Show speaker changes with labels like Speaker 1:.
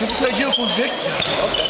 Speaker 1: Çocuklar gidiyor full back ya.